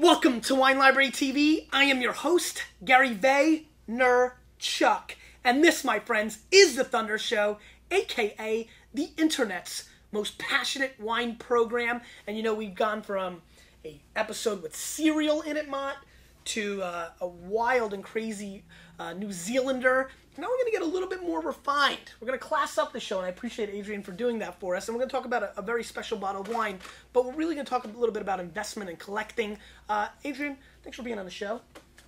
welcome to Wine Library TV. I am your host, Gary Vaynerchuk. And this, my friends, is The Thunder Show, aka the internet's most passionate wine program. And you know, we've gone from a episode with cereal in it, Mott, to uh, a wild and crazy uh, New Zealander. Now we're going to get a little bit more refined. We're going to class up the show, and I appreciate Adrian for doing that for us. And we're going to talk about a, a very special bottle of wine, but we're really going to talk a little bit about investment and collecting. Uh, Adrian, thanks for being on the show.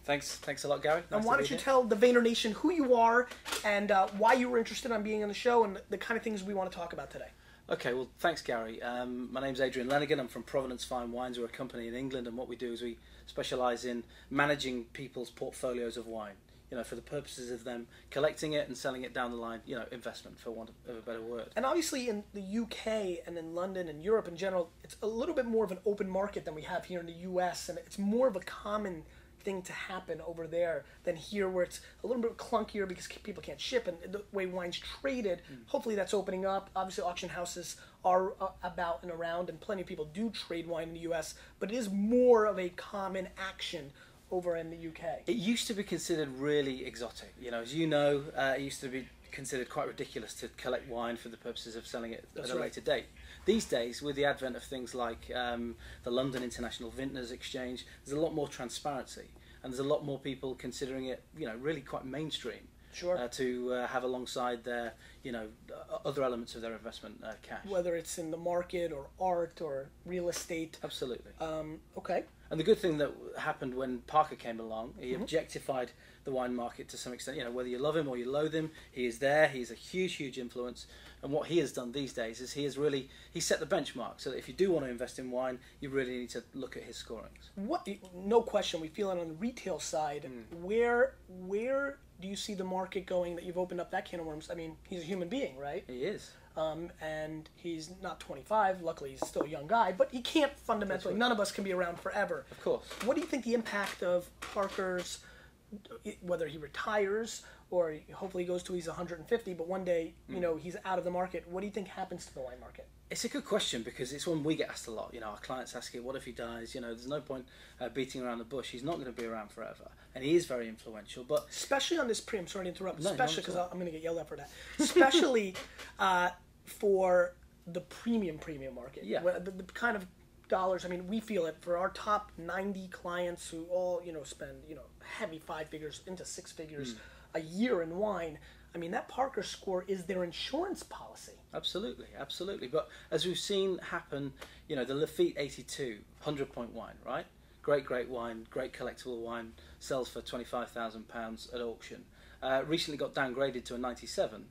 Thanks, thanks a lot, Gary. Nice And why don't you here. tell the Vayner Nation who you are and uh, why you were interested in being on the show and the kind of things we want to talk about today? Okay, well, thanks, Gary. Um, my name's Adrian Lenegan. I'm from Providence Fine Wines. We're a company in England, and what we do is we specialise in managing people's portfolios of wine. You know, for the purposes of them collecting it and selling it down the line. You know, investment, for want of a better word. And obviously, in the UK and in London and Europe in general, it's a little bit more of an open market than we have here in the US, and it's more of a common thing to happen over there than here, where it's a little bit clunkier because people can't ship and the way wine's traded. Hopefully, that's opening up. Obviously, auction houses are uh, about and around, and plenty of people do trade wine in the US, but it is more of a common action over in the UK. It used to be considered really exotic. You know, as you know, uh, it used to be considered quite ridiculous to collect wine for the purposes of selling it That's at a right. later date. These days, with the advent of things like um, the London International Vintners Exchange, there's a lot more transparency, and there's a lot more people considering it, you know, really quite mainstream. Sure. Uh, to uh, have alongside their, you know, other elements of their investment uh, cash. Whether it's in the market or art or real estate. Absolutely. Um, okay. And the good thing that happened when Parker came along, he Mm-hmm. objectified the wine market to some extent. You know, whether you love him or you loathe him, he is there. He's a huge, huge influence. And what he has done these days is he has really he set the benchmark so that if you do want to invest in wine, you really need to look at his scorings. What? No question. We feel it on the retail side. Hmm. Where where do you see the market going? That you've opened up that can of worms. I mean, he's a human being, right? He is. Um, and he's not 25. Luckily, he's still a young guy. But he can't fundamentally. None of us can be around forever. Of course. What do you think the impact of Parker's, whether he retires or hopefully he goes to he's 150, but one day Hmm. you know he's out of the market? What do you think happens to the wine market? It's a good question because it's one we get asked a lot. You know, our clients ask it, "What if he dies?" You know, there's no point uh, beating around the bush. He's not going to be around forever, and he is very influential. But especially on this pre. I'm sorry to interrupt. No, especially because. I'm going to get yelled at for that. Especially uh, for the premium premium market. Yeah. The, the kind of dollars. I mean, we feel it for our top 90 clients who all you know spend you know heavy five figures into six figures Hmm. a year in wine. I mean, that Parker score is their insurance policy. Absolutely, absolutely. But as we've seen happen, you know, the Lafite 82, 100 point wine, right? Great, great wine, great collectible wine, sells for £25,000 at auction. Uh, recently got downgraded to a 97.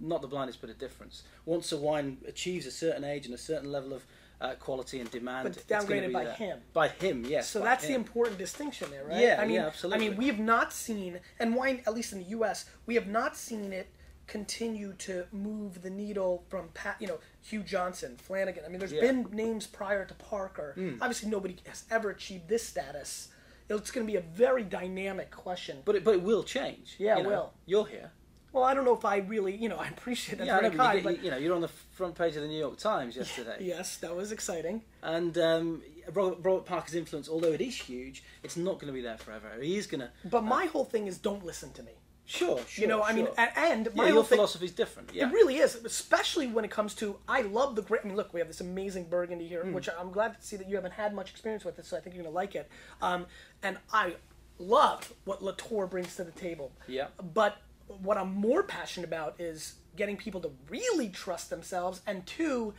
Not the blindest bit of difference. Once a wine achieves a certain age and a certain level of uh, quality and demand, But downgraded be by there. him. By him, yes. So that's the important distinction there, right? Yeah, I mean, yeah, absolutely. I mean, we have not seen, and wine, at least in the U.S., we have not seen it continue to move the needle from, pa- you know, Hugh Johnson, Flanagan. I mean, there's Yeah. been names prior to Parker. Hmm. Obviously, nobody has ever achieved this status. It's going to be a very dynamic question. But it, but it will change. Yeah, you it know. will. You're here. Well, I don't know if I really, you know, I appreciate that yeah, I know, but kind, you, get, but you know, you're on the front page of the New York Times yesterday. yes, that was exciting. And um, Robert, Robert Parker's influence, although it is huge, it's not going to be there forever. He is going to. But my whole thing is don't listen to me. Sure, sure. You know, I mean, sure. and my yeah, your philosophy is different. Yeah. It really is, especially when it comes to. I love the great. I mean, look, we have this amazing Burgundy here, Hmm. which I'm glad to see that you haven't had much experience with it, so I think you're gonna like it. Um, and I love what Latour brings to the table. Yeah. But what I'm more passionate about is getting people to really trust themselves, and two,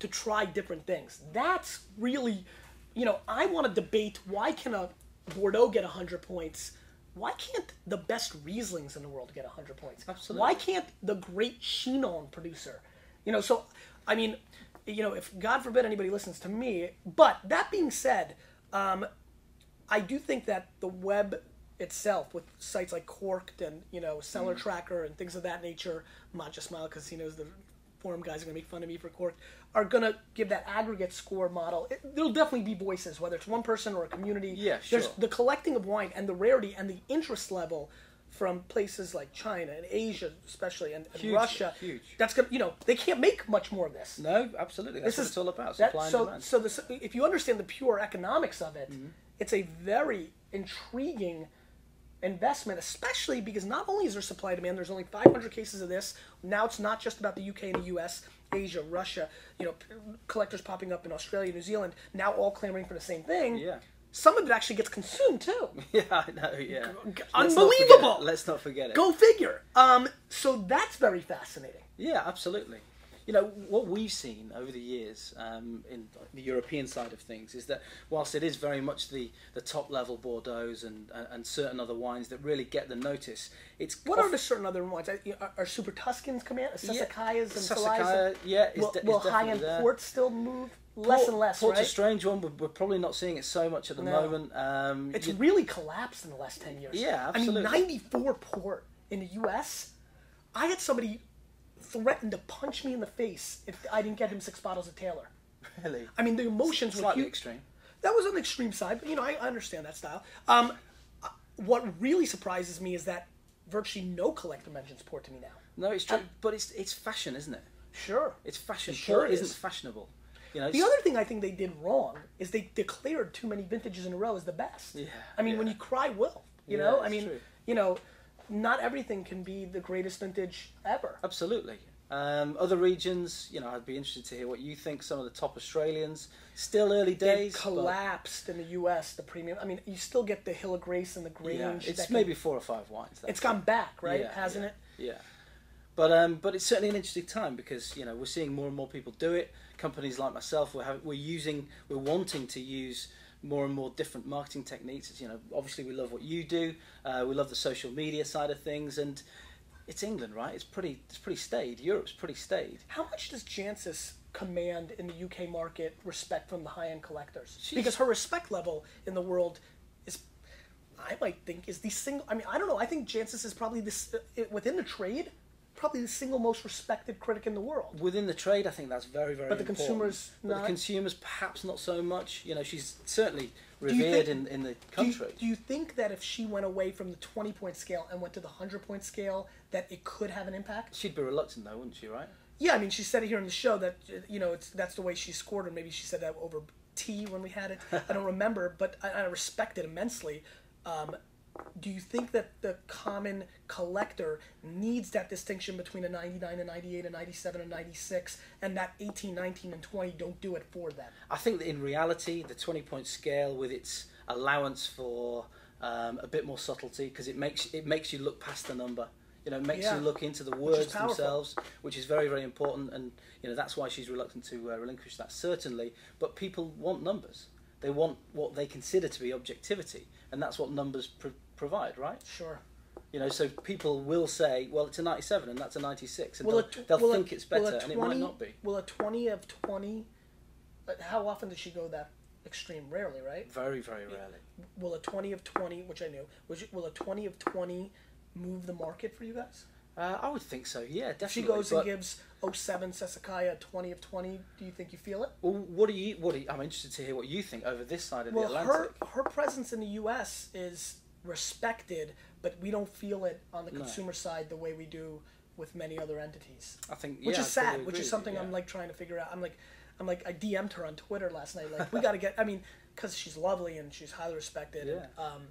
to try different things. That's really, you know, I want to debate why can a Bordeaux get 100 points? Why can't the best Rieslings in the world get 100 points? Absolutely. Why can't the great Chinon producer? You know, so, I mean, you know, if God forbid anybody listens to me, but that being said, um, I do think that the web itself, with sites like Corked and you know CellarTracker and things of that nature, Macha Smile he the forum guys are gonna make fun of me for Corked, are gonna give that aggregate score model. It, there'll definitely be voices, whether it's one person or a community. Yeah, There's sure. the collecting of wine and the rarity and the interest level from places like China and Asia, especially, and, and Huge, Russia. huge. That's gonna, you know, they can't make much more of this. No, absolutely. That's This what is- it's all about. That- so, so this, if you understand the pure economics of it, Mm-hmm. it's a very intriguing investment, especially because not only is there supply demand, there's only 500 cases of this. Now it's not just about the UK and the US, Asia, Russia. You know, collectors popping up in Australia, New Zealand, now all clamoring for the same thing. Yeah. Some of it actually gets consumed too. Yeah, I know. Yeah, G- Let's not unbelievable. Let's not forget it. Go figure. Um, so that's very fascinating. Yeah, absolutely. You know what we've seen over the years um, in the European side of things is that whilst it is very much the, the top level Bordeaux's and, and, and certain other wines that really get the notice, it's What are the certain other wines? Are, are- are Super Tuscans coming out? Sassicaias and Sassicaia, yeah, is Will, de- will high-end there. ports still move? Less Port- and less, Port's right? a strange one. We're, we're probably not seeing it so much at the No. moment. Um, It's really collapsed in the last 10 years. Yeah, absolutely. I mean, 94 port in the U.S. I had somebody threaten to punch me in the face if I didn't get him six bottles of Taylor. really I mean, the emotions were huge. extreme. That was on the extreme side, but you know, I, I understand that style. Um, uh, what really surprises me is that virtually no collector mentions port to me now. No, it's true, but it's it's fashion, isn't it? Sure. It's fashion. It sure Port isn't is. fashionable. You know, The other thing I think they did wrong is they declared too many vintages in a row as the best. Yeah, I mean, when you cry wolf, you Yeah, know, I mean, true. you know, not everything can be the greatest vintage ever. Absolutely. Um, other regions, you know, I'd be interested to hear what you think. Some of the top Australians, still early They days. but- collapsed in the U.S. The premium. I mean, you still get the Hill of Grace and the Grange. Yeah, it's can- maybe four or five wines. it's gone back, right? Yeah, Hasn't yeah, it? Yeah. But um, but it's certainly an interesting time because you know we're seeing more and more people do it. Companies like myself, we're having, we're using, we're wanting to use more and more different marketing techniques. You know, obviously we love what you do. Uh, we love the social media side of things, and it's England, right? It's pretty it's pretty staid. Europe's pretty staid. How much does Jancis command in the UK market respect from the high-end collectors? She's- Because her respect level in the world is, I might think, is the single. I mean, I don't know. I think Jancis is probably this uh, within the trade, probably the single most respected critic in the world. Within the trade, I think that's very, very But the important. consumers But the consumers, perhaps not so much. You know, she's certainly revered think- in, in the Do you, country. do you think that if she went away from the twenty-point scale and went to the hundred-point scale, that it could have an impact? She'd be reluctant, though, wouldn't she? Right? Yeah, I mean, she said it here in the show that you know it's that's the way she scored, or maybe she said that over tea when we had it. I don't remember, but I, I respect it immensely. Um, do you think that the common collector needs that distinction between a 99, and 98, and 97, and 96, and that 18, 19, and 20 don't do it for them? I think that in reality, the 20 point scale with its allowance for um, a bit more subtlety, because it makes it makes you look past the number. You know, it makes Yeah. you look into the words themselves, which is very, very important. And you know, that's why she's reluctant to uh, relinquish that certainly. But people want numbers. They want what they consider to be objectivity, and that's what numbers pro- provide, right? Sure. You know, so people will say, "Well, it's a 97 and that's a 96," and Will they'll, a, they'll will a- think it's will better, a and it might not be. Well, a 20 of 20, uh, how often does she go that extreme? Rarely, right? Very, very rarely. will a 20 of 20 which i knew which, will a 20 of 20 move the market for you guys Uh, I would think so. Yeah, if she definitely. goes but- and gives 07 Sassicaia a 20 of 20 do you think you feel it Well, what do you? What do you, I'm interested to hear what you think over this side of well the her Atlantic. her presence in the us is respected but we don't feel it on the consumer side the way we do with many other entities. I think, which yeah, is sad totally which is something you, i'm like trying to figure out. I'm like i'm like i dm'd her on twitter last night like we got to get i mean because she's lovely and she's highly respected and, um,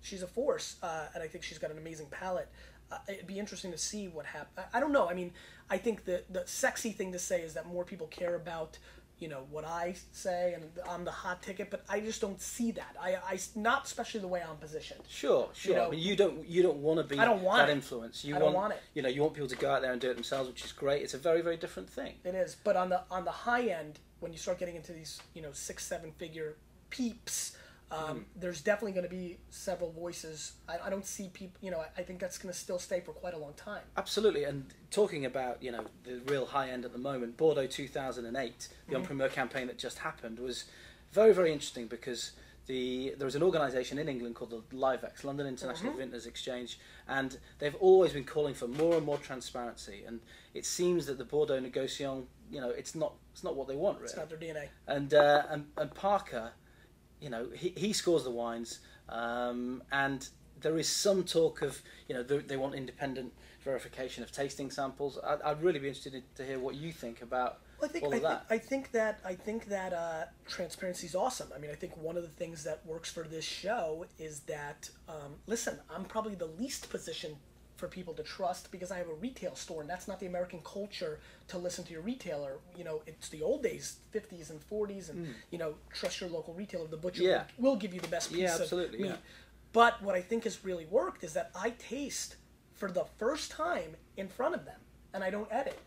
she's a force uh, and i think she's got an amazing palate uh, it'd be interesting to see what happens I, I don't know i mean i think the the sexy thing to say is that more people care about you know what i say and i'm the hot ticket but i just don't see that i, I not especially the way i'm positioned Sure, sure. know- I mean, you don't you don't want to be I don't want that it. influence. You I don't want, want it. You know, you want people to go out there and do it themselves, which is great. It's a very very different thing. It is, but on the on the high end, when you start getting into these, you know, six seven figure peeps, um, Hmm. there's definitely going to be several voices. I, I don't see people. You know, I, I think that's going to still stay for quite a long time. Absolutely. And talking about you know the real high end at the moment, Bordeaux 2008, the Mm-hmm. campaign that just happened was very very interesting because. The, there was an organisation in England called the Liv-ex, London International Mm-hmm. Vintners Exchange, and they've always been calling for more and more transparency. And it seems that the Bordeaux Negociant, you know, it's not it's not what they want really. It's not their DNA. and uh, and, and Parker, you know, he, he scores the wines, um, and there is some talk of you know they, they want independent verification of tasting samples. I'd, I'd really be interested to hear what you think about Well, I think all I, of think that. I think that I think that uh, transparency is awesome. I mean, I think one of the things that works for this show is that um, listen, I'm probably the least positioned for people to trust because I have a retail store, and that's not the American culture to listen to your retailer. You know, it's the old days, 50s and 40s, and you know, trust your local retailer. The butcher Hmm. Yeah. will, will give you the best piece Yeah, of meat. yeah. But what I think has really worked is that I taste for the first time in front of them, and I don't edit,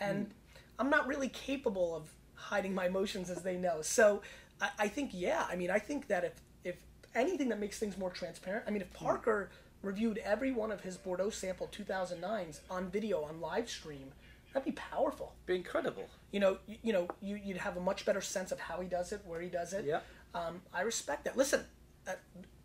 and I'm not really capable of hiding my emotions as they know. So I, I think, yeah, I mean, I think that if if anything that makes things more transparent, I mean, if Parker reviewed every one of his Bordeaux sample 2009s on video on live stream, that'd be powerful. be incredible. You know, you, you know, you, you'd have a much better sense of how he does it, where he does it. Yeah. Um, I respect that. Listen, uh,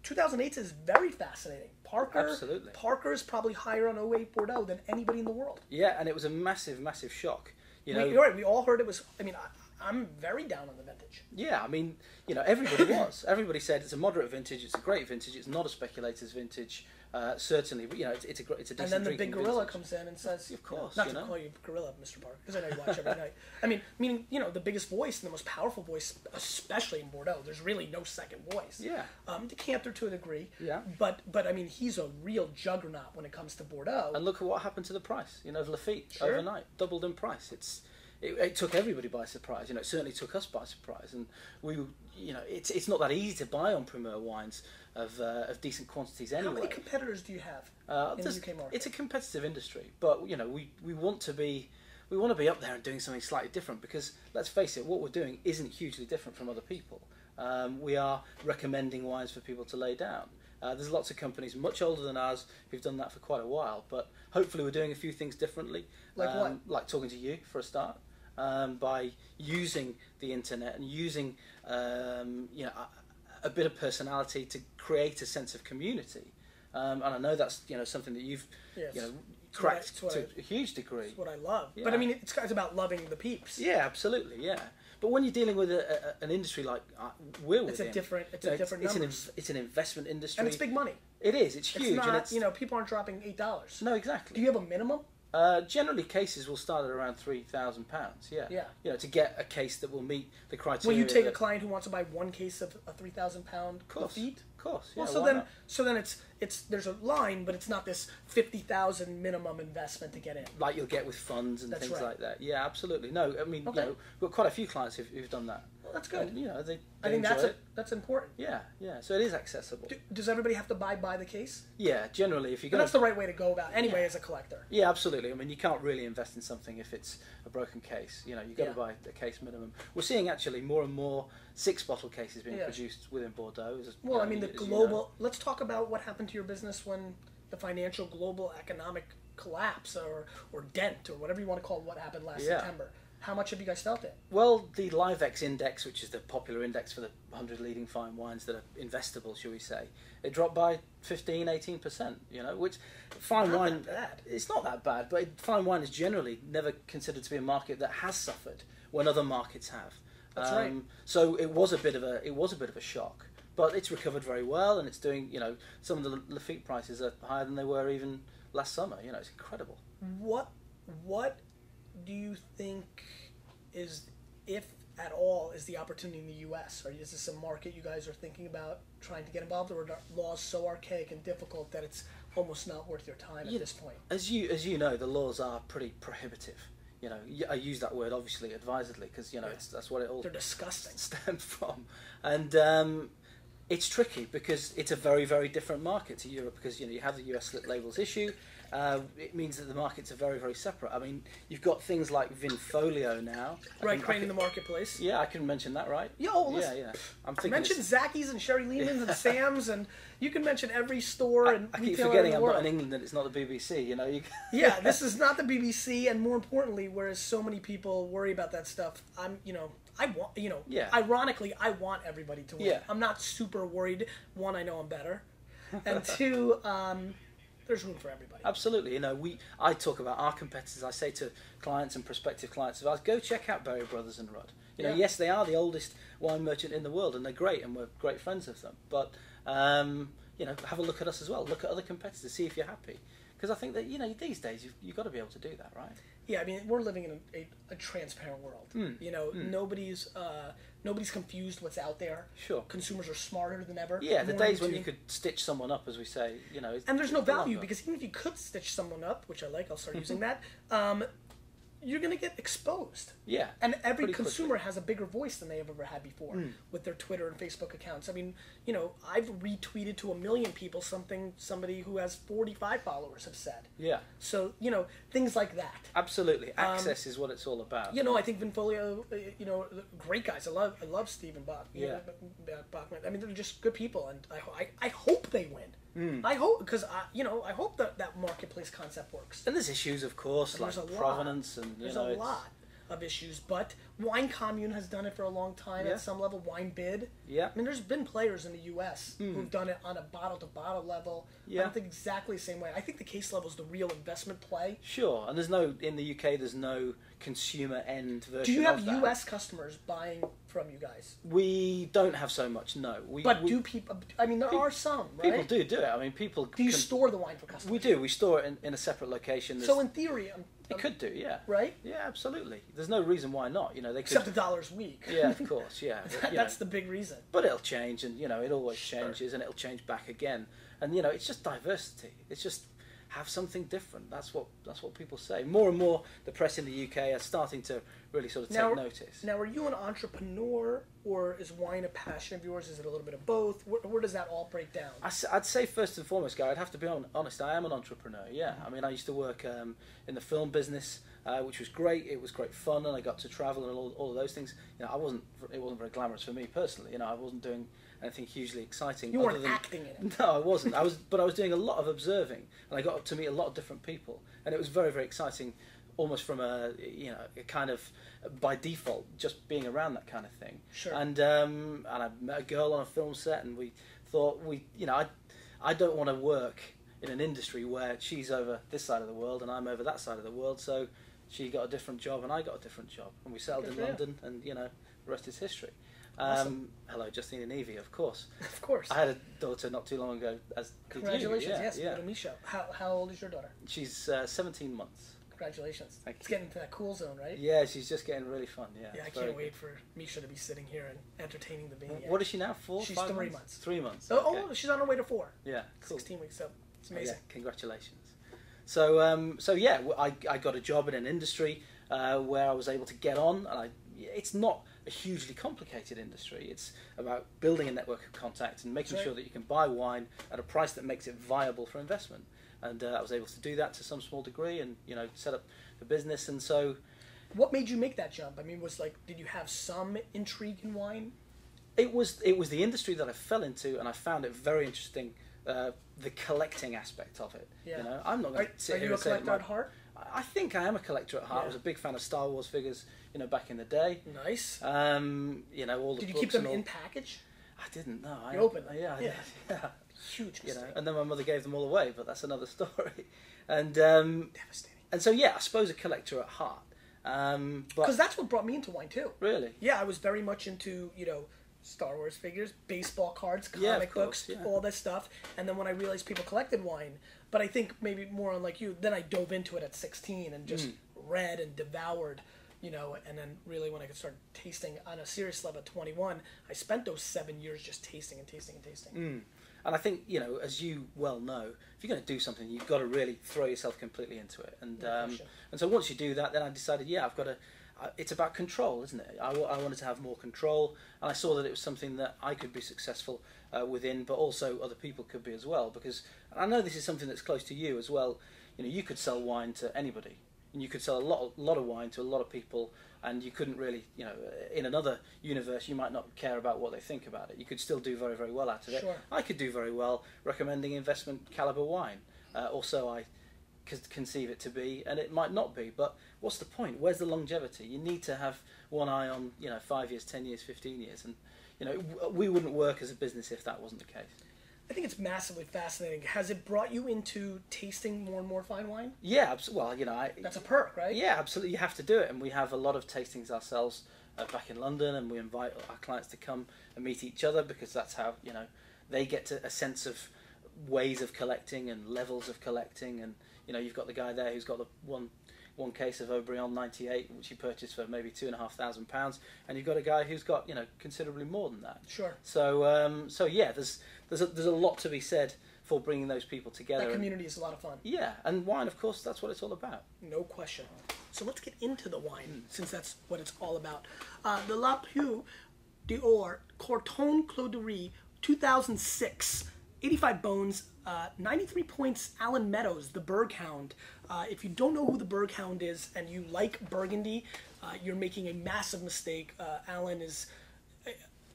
2008 is very fascinating. Parker, Absolutely. Parker is probably higher on 08 Bordeaux than anybody in the world. Yeah, and it was a massive, massive shock. You know, we, you're right. We all heard it was. I mean, I, I'm very down on the vintage. Yeah, I mean, you know, everybody was. Everybody said it's a moderate vintage, it's a great vintage, it's not a speculator's vintage. Uh, certainly, but you know, it's, it's a it's a And then the big gorilla vintage. comes in and says, Of course, not you to know. call you gorilla, Mr. Parker, because I know you watch every night. I mean, meaning you know the biggest voice and the most powerful voice, especially in Bordeaux. There's really no second voice. Yeah. Um, Decanter to a degree. Yeah. But but I mean, he's a real juggernaut when it comes to Bordeaux. And look at what happened to the price. You know, Lafite Sure. overnight doubled in price. It's it, it took everybody by surprise. You know, it certainly took us by surprise. And we, you know, it's it's not that easy to buy on Premier wines of uh, of decent quantities anyway. How many competitors do you have Uh, in the UK market? It's a competitive industry, but you know we, we want to be we want to be up there and doing something slightly different because let's face it, what we're doing isn't hugely different from other people. Um, we are recommending wines for people to lay down. Uh, there's lots of companies much older than ours who've done that for quite a while, but hopefully we're doing a few things differently. Like um, what? Like talking to you for a start, um, by using the internet and using um, you know a, a bit of personality to create a sense of community. Um, and I know that's you know something that you've Yes. you know It's I- cracked it's to I- a huge degree. That's what I love. Yeah. But I mean, it's, it's about loving the peeps. Yeah, absolutely, yeah. But when you're dealing with a, a, an industry like uh, we're within, It's a different- it's you a know, different It's, an, inv- it's an investment industry. And it's big money. It is. It's It's huge. not, and it's, you know, people aren't dropping eight dollars. no, exactly. Do you have a minimum? Uh, generally, cases will start at around three thousand pounds. Yeah. Yeah. You know, to get a case that will meet the criteria. Will you take a client who wants to buy one case of a three thousand pound. Lafite? Of course. Yeah. Well, so then, not? so then it's it's there's a line, but it's not this fifty thousand minimum investment to get in. like you'll get with funds and That's things right. like that. Yeah, absolutely. No, I mean, Okay. you know, we've got quite a few clients who've, who've done that. Well, that's good. And, you know, they, I think that's a, that's important. Yeah, yeah. So it is accessible. Do, does everybody have to buy by the case? Yeah, generally, if But going that's the right way to go about. it Anyway, Yeah. as a collector. Yeah, absolutely. I mean, you can't really invest in something if it's a broken case. You know, you've got Yeah. to buy the case minimum. We're seeing actually more and more six bottle cases being Yeah. produced within Bordeaux. As, Well, you I mean, the as you global. know. Let's talk about what happened to your business when the financial global economic collapse or or dent or whatever you want to call what happened last. September. How much have you guys felt it? Well, the Liv-ex index, which is the popular index for the 100 leading fine wines that are investable, shall we say, it dropped by 15, 18%, you know, which fine Not wine. that bad. It's not that bad, but fine wine is generally never considered to be a market that has suffered when other markets have. Um, That's right. So it was a bit of a it was a bit of a shock, but it's recovered very well, and it's doing you know some of the Lafite prices are higher than they were even last summer. You know, it's incredible. What what do you think is, if at all, is the opportunity in the U.S. Or is this a market you guys are thinking about trying to get involved, or are the laws so archaic and difficult that it's almost not worth your time Yeah. at this point? As you as you know, the laws are pretty prohibitive. You know, y- I use that word obviously advisedly because you know Yeah. it's that's what it all They're disgusting. stems from, and um, it's tricky because it's a very very different market to Europe because you know you have the US slip labels issue. Uh, it means that the markets are very very separate. I mean, you've got things like Vinfolio now. Right, can- creating the marketplace. Yeah, I can mention that, right? Yo, yeah, listen, yeah. I'm thinking. Mention it's- Zachys and Sherry-Lehmann's and Sam's, and you can mention every store I, and I keep forgetting in I'm not in England and it's not the BBC. You know, you. yeah, this is not the BBC, and more importantly, whereas so many people worry about that stuff, I'm, you know, I want, you know, Yeah. ironically, I want everybody to win. Yeah. I'm not super worried. One, I know I'm better, and two, um, there's room for everybody. Absolutely. You know, we I talk about our competitors. I say to clients and prospective clients of ours, go check out Berry Brothers and Rudd. You know, Yeah. yes, they are the oldest wine merchant in the world, and they're great, and we're great friends of them. But um, you know, have a look at us as well. Look at other competitors, see if you're happy. Because I think that you know these days you've, you've got to be able to do that, right? Yeah, I mean, we're living in a, a, a transparent world. Mm. You know, nobody's uh, nobody's confused what's out there. Sure. Consumers are smarter than ever. Yeah, the days when you could stitch someone up, as we say, you know, and there's no no value longer. because even if you could stitch someone up, which I like, I'll start using that. Um, you're gonna get exposed. yeah, And every Pretty quickly. consumer has a bigger voice than they have ever had before Mm. with their Twitter and Facebook accounts. I mean, you know, I've retweeted to a million people something somebody who has 45 followers have said. yeah, So, you know, things like that. absolutely. Access is what it's all about. You know, I think Vinfolio, uh, you know, great guys. I love, I love Stephen Bach. Yeah. know, Bachmann. I mean, they're just good people, and I, I, I hope they win. Hmm. I hope because you know, I hope that that marketplace concept works. and there's issues, of course, And like there's a lot. provenance and you There's know, a it's- lot of issues, but Wine Commune has done it for a long time Yeah. at some level. Wine Bid. Yeah, I mean, there's been players in the U.S. who've done it on a bottle to bottle level. I don't think exactly the same way. I think the case level is the real investment play. sure. And there's no in the UK. There's no consumer end version. Do you have. U.S. customers buying from you guys? We don't have so much. No, we. But we, do people? I mean, there are some, right? people do do it? I mean, people. Do you can- store the wine for customers? We do. We store it in, in a separate location. So in theory, um, it um, could do. Yeah. right? Yeah, absolutely. There's no reason why not. You know, they could. Except the dollar's weak. yeah, of course. Yeah. but, That's know. the big reason. But it'll change, and you know, it always Sure. changes, and it'll change back again. And you know, it's just diversity. It's just have something different. That's what that's what people say. More and more, the press in the UK are starting to really sort of take notice. Now, are you an entrepreneur, or is wine a passion of yours? Is it a little bit of both? Where, where does that all break down? I, would say first and foremost, Guy, I'd have to be hon- honest. I am an entrepreneur. Yeah, I mean, I used to work um, in the film business, uh, which was great. It was great fun, and I got to travel and all, all of those things. You know, I wasn't. It wasn't very glamorous for me personally. You know, I wasn't doing anything hugely exciting. You other weren't than, acting in it. No, I wasn't. I was, but I was doing a lot of observing, and I got to meet a lot of different people, and it was very, very exciting. Almost from a you know a kind of by default, just being around that kind of thing. Sure. And um, and I met a girl on a film set, and we thought we you know I I don't want to work in an industry where she's over this side of the world and I'm over that side of the world. So she got a different job and I got a different job, and we settled Good in. London, and you know the rest is history. Awesome. Um, hello, Justine and Evie, of course. Of course. I had a daughter not too long ago. As. Congratulations. Yeah, yes, yeah. little Misha. How, how old is your daughter? She's uh, 17 months. Congratulations. Thank it's you. getting into that cool zone, right? Yeah, she's just getting really fun. Yeah, Yeah, I can't good. wait for Misha to be sitting here and entertaining the maniac. What is she now? Four? She's three months? months. Three months. Oh, okay. oh, she's on her way to four. yeah, cool. 16 weeks, so it's Oh, amazing. Yeah, congratulations. So, um, so yeah, I, I got a job in an industry uh, where I was able to get on, and I, it's not a hugely complicated industry. It's about building a network of contacts and making Right. sure that you can buy wine at a price that makes it viable for investment. And uh, I was able to do that to some small degree, and you know, set up the business. And so, What made you make that jump? I mean, was like, did you have some intrigue in wine? it was it was the industry that I fell into, and I found it very interesting. Uh, the collecting aspect of it. Yeah. You know, I'm not going to sit are here you a and say that collector at heart? I think I am a collector at heart. I was a big fan of Star Wars figures, you know, back in the day. Nice. Um, you know, all the Did you keep them in package? I didn't know. I You opened them? Yeah, Yeah. Yeah. Huge You know, and then my mother gave them all away, but that's another story. And um, Devastating. and so yeah, I suppose a collector at heart. Um, Because that's what brought me into wine too. really, Yeah, I was very much into you know Star Wars figures, baseball cards, comic Yeah, books, yeah. all this stuff. And then when I realized people collected wine, but I think maybe more unlike you, then I dove into it at 16 and just Mm. read and devoured, you know. And then really when I could start tasting on a serious level at 21, I spent those seven years just tasting and tasting and tasting. Mm. And I think you know, as you well know, if you're going to do something, you've got to really throw yourself completely into it. And No um, and so once you do that, then I decided, yeah, I've got to. It's about control, isn't it? I, I wanted to have more control, and I saw that it was something that I could be successful uh, within, but also other people could be as well. Because I know this is something that's close to you as well. You know, you could sell wine to anybody, and you could sell a lot, lot of wine to a lot of people, and you couldn't really, you know, in another universe, you might not care about what they think about it. You could still do very, very well out of it. Sure. I could do very well recommending investment caliber wine, uh, or so I could conceive it to be, and it might not be. But what's the point? Where's the longevity? You need to have one eye on, you know, five years, ten years, fifteen years, and you know, we wouldn't work as a business if that wasn't the case. I think it's massively fascinating. Has it brought you into tasting more and more fine wine? Yeah, abs- well, you know, I, That's a perk, right? Yeah, absolutely. You have to do it, and we have a lot of tastings ourselves uh, back in London, and we invite our clients to come and meet each other because that's how you know they get to a sense of ways of collecting and levels of collecting, and you know you've got the guy there who's got the one one case of Haut-Brion '98, which he purchased for maybe two and a half thousand pounds, and you've got a guy who's got you know considerably more than that. Sure. So um, so yeah, there's there's a, there's a lot to be said for bringing those people together. That and- community is a lot of fun. yeah, and wine, of course, that's what it's all about. No question. So let's get into the wine, since that's what it's all about. Uh, the La Peau d'Or Corton Clos de 2006, 85 bones, uh, 93 points. Allen Meadows, the Burghound. Uh, if you don't know who the Burghound is and you like Burgundy, uh, you're making a massive mistake. Uh, Allen is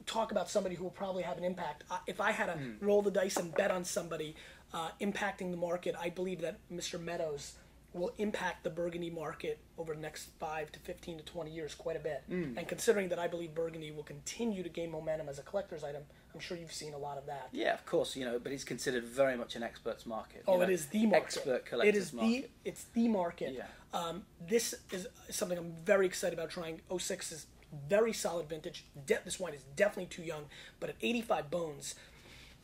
talk about somebody who will probably have an impact. If I had to roll the dice and bet on somebody uh, impacting the market, I believe that Mr. Meadows will impact the Burgundy market over the next five to fifteen to twenty years quite a bit. And considering that I believe Burgundy will continue to gain momentum as a collector's item, I'm sure you've seen a lot of that. Yeah, of course, you know, but it's considered very much an expert's market. Oh, you know, it is the market. Expert It collector's is market. the it's the market. Yeah. Um, this is something I'm very excited about trying. 06 is very solid vintage. De- this wine is definitely too young, but at 85 bones,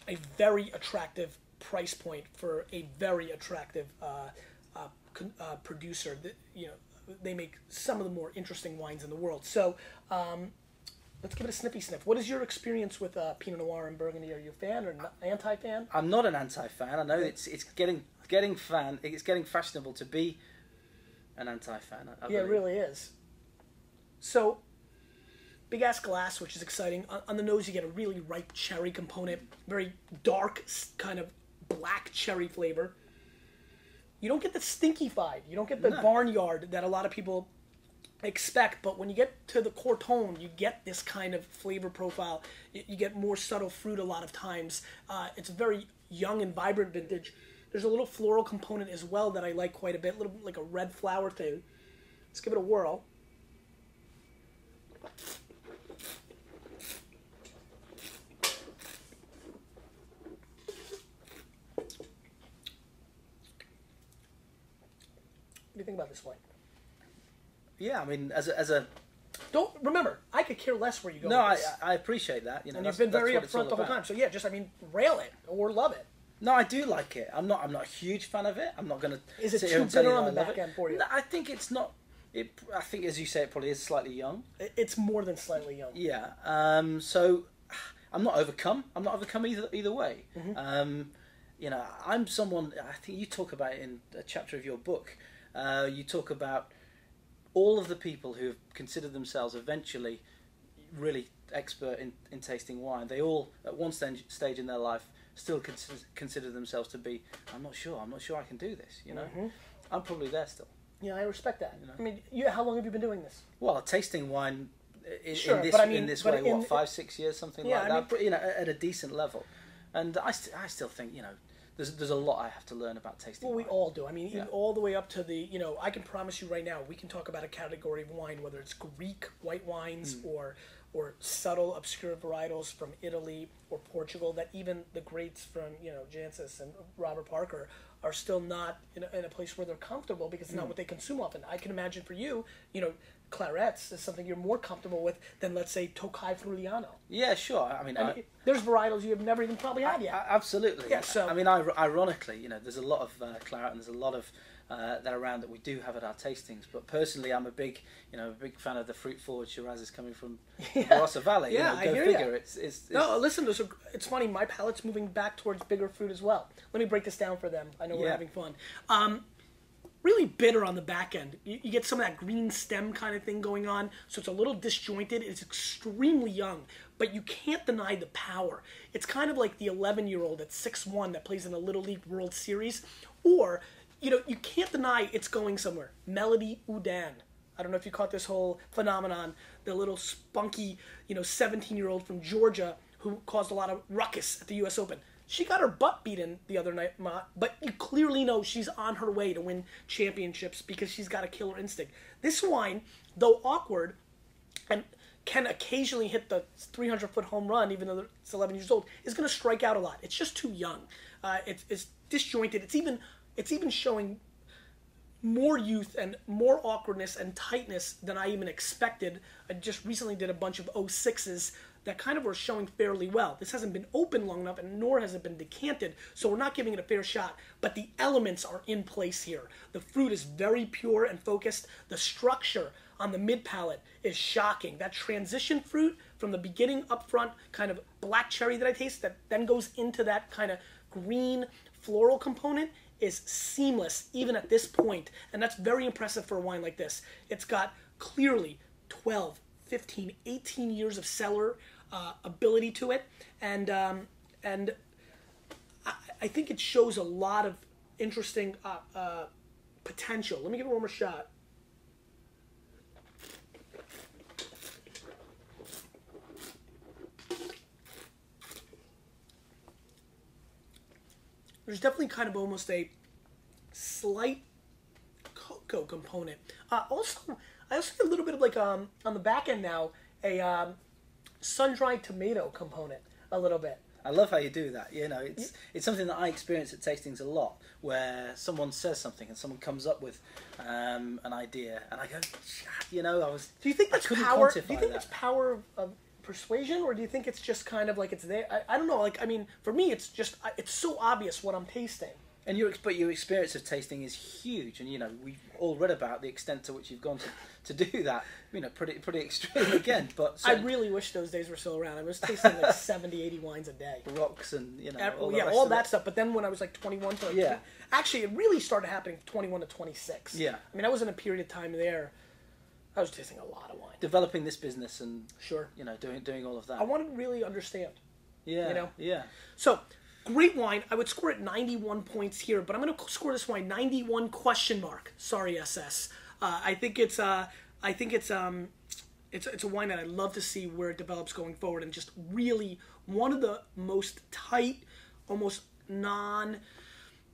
a very attractive price point for a very attractive uh, uh, con- uh, producer. That you know, they make some of the more interesting wines in the world. So. Um, Let's give it a sniffy sniff. What is your experience with uh, Pinot Noir and Burgundy? Are you a fan or anti-fan? I'm not an anti-fan. I know it's it's getting getting fan. It's getting fashionable to be an anti-fan. Yeah, it really is. So, big ass glass, which is exciting. On, on the nose, you get a really ripe cherry component, very dark, kind of black cherry flavor. You don't get the stinky fied. You don't get the No. barnyard that a lot of people expect. But when you get to the Corton, you get this kind of flavor profile. You, you get more subtle fruit a lot of times. Uh, it's a very young and vibrant vintage. There's a little floral component as well that I like quite a bit, a little like a red flower thing. Let's give it a whirl. Do you think about this wine? Yeah, I mean, as a, as a Don't remember. I could care less where you go. no, I. I appreciate that. You know, and you've been very upfront the whole time. So yeah, just I mean, rail it or love it. No, I do like it. I'm not. I'm not a huge fan of it. I'm not going to. Is it too bitter on the I back end for you? No, I think it's not. It. I think, as you say, it probably is slightly young. It's more than slightly young. Yeah. Um, so I'm not overcome. I'm not overcome either either way. Mm-hmm. Um, you know, I'm someone. I think you talk about it in a chapter of your book. Uh, you talk about all of the people who have considered themselves eventually really expert in, in tasting wine. They all, at one stage, stage in their life, still consider, consider themselves to be. I'm not sure. I'm not sure I can do this. You know, Mm-hmm. I'm probably there still. Yeah, I respect that. You know? I mean, you, how long have you been doing this? Well, tasting wine in, Sure, in this I mean- in this way, in- what five six years, something Yeah, like I that. mean- but, you know, at at a decent level, and I, st- I still think you know there's there's a lot I have to learn about tasting. Well, we all do. I mean, even Yeah. all the way up to the, you know, I can promise you right now, we can talk about a category of wine, whether it's Greek white wines Hmm. or or subtle, obscure varietals from Italy or Portugal, that even the greats from, you know, Jancis and Robert Parker are still not in a, in a place where they're comfortable because it's Hmm. not what they consume often. I can imagine for you, you know, clarets is something you're more comfortable with than, let's say, Tocai Friulano. Yeah, sure. I mean, I, And there's varietals you have never even probably had yet. I- absolutely. Yeah, so- I mean, ir- ironically, you know, there's a lot of uh, claret and there's a lot of uh, that around that we do have at our tastings. But personally, I'm a big, you know, a big fan of the fruit forward Shiraz Shirazes coming from Barossa Valley. Yeah, you know, I hear figure. It's, it's, it's No, listen. There's it's funny. My palate's moving back towards bigger fruit as well. Let me break this down for them. I know we're having fun. Um, really bitter on the back end. You, you get some of that green stem kind of thing going on, so it's a little disjointed. It's extremely young, but you can't deny the power. It's kind of like the 11 year old at 6'1 that plays in the Little League World Series, or you know, you can't deny it's going somewhere. Melody Oudin. I don't know if you caught this whole phenomenon. The little spunky, you know, 17 year old from Georgia who caused a lot of ruckus at the U.S. Open. She got her butt beaten the other night, but you clearly know she's on her way to win championships because she's got a killer instinct. This wine, though awkward, and can occasionally hit the 300 foot home run, even though it's 11 years old, is going to strike out a lot. It's just too young. Uh, it's, it's disjointed. It's even it's even showing more youth and more awkwardness and tightness than I even expected. I just recently did a bunch of 06s that kind of are showing fairly well. This hasn't been open long enough, and nor has it been decanted, so we're not giving it a fair shot. But the elements are in place here. The fruit is very pure and focused. The structure on the mid palate is shocking. That transition fruit from the beginning up front, kind of black cherry that I taste, that then goes into that kind of green floral component is seamless even at this point and that's very impressive for a wine like this it's got clearly 12 15 18 years of cellar uh, ability to it. And um, and I, I think it shows a lot of interesting uh, uh, potential. Let me give it one more shot. There's definitely kind of almost a slight cocoa component. Uh, also, I also get a little bit of like um on the back end now a um, sun dried tomato component a little bit. I love how you do that. You know, it's it's something that I experience at tastings a lot, where someone says something and someone comes up with um, an idea, and I go, you know, I was. Do you think that's power? Do you think that. it's power of, of persuasion, or do you think it's just kind of like it's there? I, I don't know. Like I mean, for me, it's just it's so obvious what I'm tasting. And your but your experience of tasting is huge, and you know we've all read about the extent to which you've gone to, to do that. You know, pretty pretty extreme again. But I really wish those days were still around. I was tasting like 70, 80 wines a day. rocks and you know all yeah, all that it. stuff. But then when I was like 21 to like Yeah. actually, it really started happening 21 to 26. Yeah. I mean, I was in a period of time there. I was tasting a lot of wine. Developing this business and Sure. you know doing doing all of that. I wanted to really understand. yeah, you know. yeah. So, great wine. I would score it 91 points here, but I'm going to score this wine 91 question mark. Sorry, SS. Uh, I think it's uh, I think it's um, it's it's a wine that I'd love to see where it develops going forward, and just really one of the most tight, almost non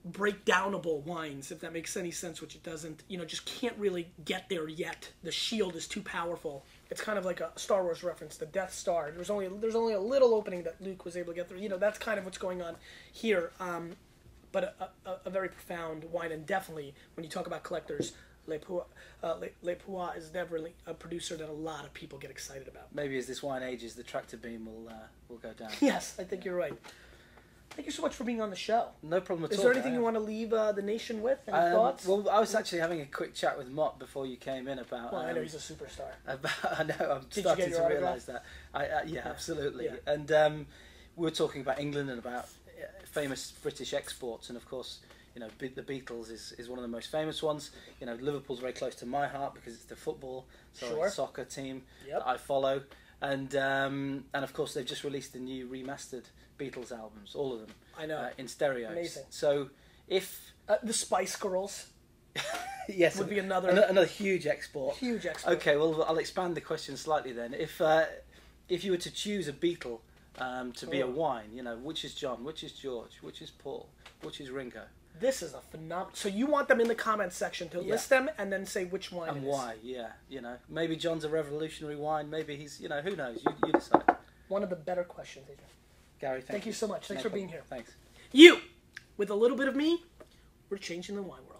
breakdownable wines, if that makes any sense, which it doesn't. You know, just can't really get there yet. The shield is too powerful. It's kind of like a Star Wars reference, the Death Star. There's only there's only a little opening that Luke was able to get through. You know, that's kind of what's going on here. Um, but a, a, a very profound wine, and definitely when you talk about collectors, Le Poix, uh, Le, Le Poix is definitely a producer that a lot of people get excited about. Maybe as this wine ages, the tractor beam will uh, will go down. Yes, I think you're right. Thank you so much for being on the show. No problem at Is all. Is there anything you want to leave uh, the nation with? Any Um, thoughts? well, I was actually having a quick chat with Mott before you came in about. Well, I know um, he's a superstar. About, I know. I'm you starting to autograph? realise that. I, uh, yeah, absolutely. Yeah. And um, we were talking about England and about uh, famous British exports, and of course, you know, the Beatles is, is one of the most famous ones. You know, Liverpool's very close to my heart because it's the football, so Sure. soccer team Yep. that I follow, and um, and of course they've just released the new remastered Beatles albums, all of them, I know. uh, in stereos. Amazing. So if Uh, the Spice Girls, yes, Would be another- ano- another huge export. huge export. Okay, well, I'll expand the question slightly then. If uh, if you were to choose a Beatle um, to be a Oh. wine, you know, which is John, which is George, which is Paul, which is Ringo, This is a phenomenal. So you want them in the comments section to Yeah. list them and then say which wine and why? Yeah, you know, maybe John's a revolutionary wine. Maybe he's, you know, who knows? You, you decide. One of the better questions, Adrian. Gary, thank, Thank you so much. Thanks for being here. Thanks. You, with a little bit of me, we're changing the wine world.